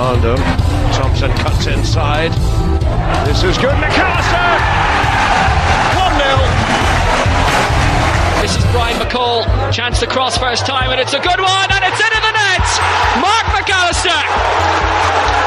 Thompson cuts inside. This is good. McAllister! 1 0. This is Brian McCaul. Chance to cross first time, and it's a good one, and it's into the net! Mark McAllister!